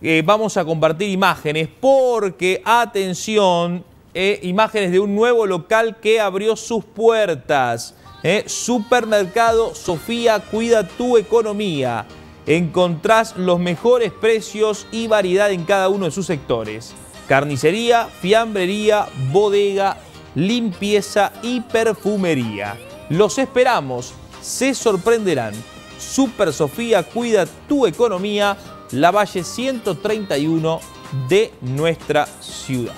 Eh, vamos a compartir imágenes porque, atención, eh, imágenes de un nuevo local que abrió sus puertas. Eh, supermercado Sofía Cuida tu Economía. Encontrás los mejores precios y variedad en cada uno de sus sectores. Carnicería, fiambrería, bodega, limpieza y perfumería. Los esperamos, se sorprenderán. Super Sofía Cuida tu Economía la Valle 131 de nuestra ciudad.